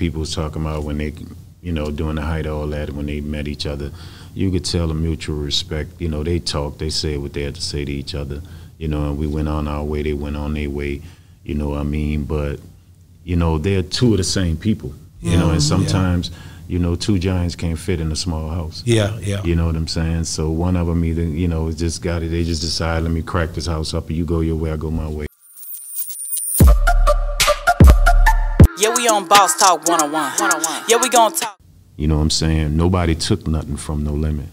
people was talking about when they, you know, during the height of all that, when they met each other, you could tell a mutual respect. You know, they talked, they said what they had to say to each other. You know, and we went on our way, they went on their way. You know what I mean? But, you know, they're two of the same people. You know, and sometimes, you know, two giants can't fit in a small house. Yeah, yeah. You know what I'm saying? So one of them either, you know, just got it. They just decide, let me crack this house up, and you go your way, I go my way. Yeah, we on Boss Talk 101. 101. Yeah, we gonna talk. You know what I'm saying? Nobody took nothing from No Limit.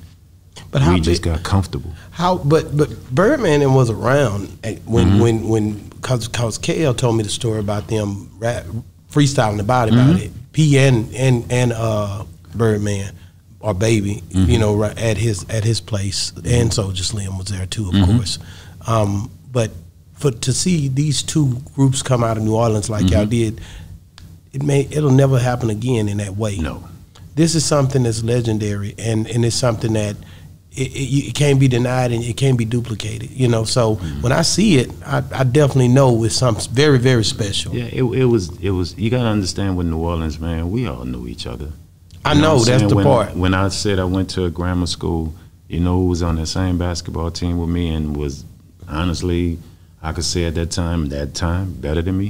But how we just got comfortable. How, but but Birdman was around when Mm-hmm. when when cause cause KL told me the story about them rap, freestyling about it Mm-hmm. about it. P and and and uh Birdman or Baby, Mm-hmm. you know, right at his at his place, and Soulja Slim was there too, of Mm-hmm. course. Um, but for to see these two groups come out of New Orleans like y'all Mm-hmm. did, it may it'll never happen again in that way No. this is something that's legendary and, and it's something that it, it, it can't be denied and it can't be duplicated you know so Mm-hmm. when i see it I, I definitely know it's something very very special Yeah, it, it was it was. You gotta understand with New Orleans, man. We all knew each other. i You know that's the when, part When I said I went to a grammar school, you know who was on the same basketball team with me and was honestly, I could say at that time, that time, better than me.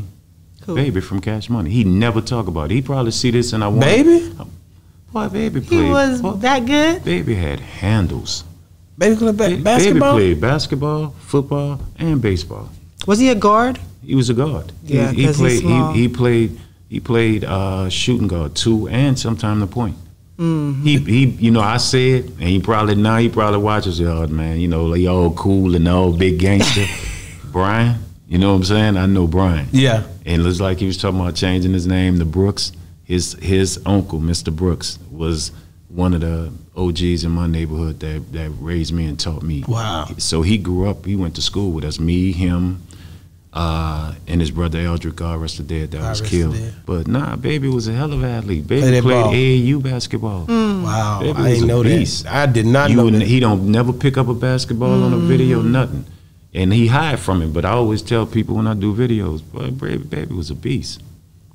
Who? Baby from Cash Money. He never talk about it. He probably see this and I want baby Boy, baby played. He was boy, that good? baby had handles. baby play ba- Ba- basketball Baby played basketball, football, and baseball. Was he a guard? He was a guard. He- Yeah, he, he's played. He, he played. He played uh, shooting guard too, and sometime the point. Mm-hmm. He he. You know, I said, and he probably now he probably watches y'all, man. You know, like all cool and all big gangster. Brian, you know what I'm saying? I know Brian, yeah and it looks like he was talking about changing his name to Brooks. His his uncle, Mr. Brooks, was one of the OGs in my neighborhood that that raised me and taught me. Wow. So he grew up. He went to school with us. Me, him, uh, and his brother Eldrick, God rest the dead, that God was killed. But nah, baby was a hell of an athlete. Baby Play played ball. AAU basketball. wow Baby i didn't know beast. that i did not You know that. he don't never pick up a basketball on a video, nothing. And he hide from it. But I always tell people when I do videos, boy, baby, baby was a beast.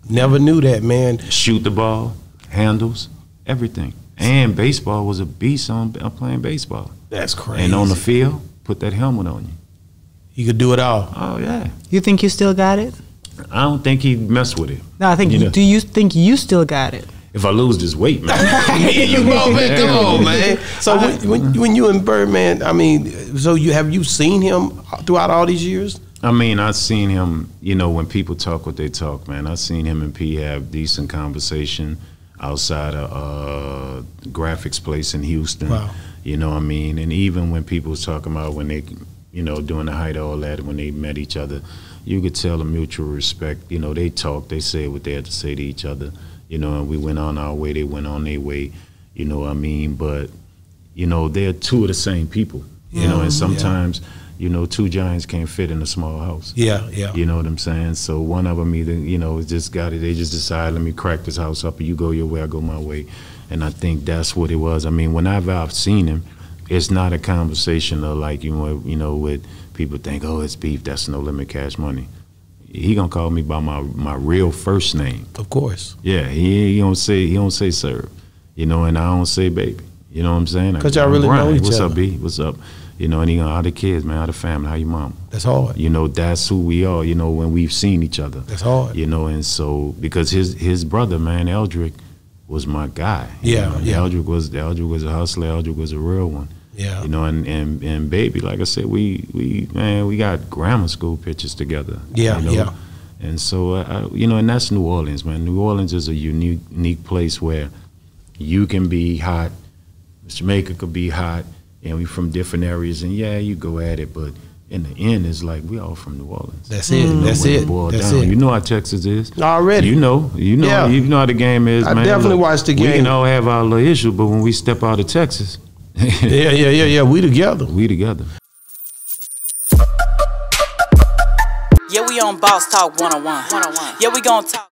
never knew that man Shoot the ball, handles, everything. And baseball was a beast on, on playing baseball. that's crazy And on the field, put that helmet on you. he could do it all Oh yeah. You think you still got it? I don't think he messed with it. No, I think. You know. Do you think you still got it? If I lose this weight, man. you both man, come on, man. So when, when, when you and Birdman, I mean, so you have you seen him throughout all these years? I mean, I've seen him, you know, when people talk what they talk, man. I've seen him and P have decent conversation outside of uh, graphics place in Houston. Wow. You know what I mean? And even when people was talking about when they, you know, during the height of all that, when they met each other, you could tell a mutual respect. You know, they talked, they said what they had to say to each other. You know, and we went on our way, they went on their way. You know what I mean? But, you know, they're two of the same people. You know, and sometimes, you know, two giants can't fit in a small house. Yeah, yeah. You know what I'm saying? So one of them either, you know, just got it. They just decide, let me crack this house up, and you go your way, I go my way. And I think that's what it was. I mean, whenever I've seen him, it's not a conversation of like you know, you know, with people think, oh, it's beef. That's no limit, cash money. He gonna call me by my my real first name. Of course. Yeah, he, he don't say he don't say sir, you know, and I don't say baby. You know what I'm saying? 'Cause y'all really know each What's other. up, B? What's up? You know, and he gonna, how the kids, man, how the family, how your mom? That's hard. You know, that's who we are. You know, when we've seen each other. That's hard. You know, and so because his his brother, man, Eldrick, was my guy. Yeah, know, yeah. Eldrick was Eldrick was a hustler. Eldrick was a real one. Yeah. You know, and, and and baby, like I said, we we man, we got grammar school pictures together. Yeah, you know? yeah. And so uh, I, you know, and that's New Orleans, man. New Orleans is a unique unique place where you can be hot, Jamaica could be hot, and we from different areas, and yeah, you go at it, but in the end, it's like we all from New Orleans. That's it. You know, That's it. That's down. it. You know how Texas is. Already. You know, you know, Yeah. you know how the game is, I man. definitely watched the We game. can all have our little issue, but when we step out of Texas, yeah, yeah, yeah, yeah. We together. we together. Yeah, we on Boss Talk 101. 101. Yeah, we gonna talk.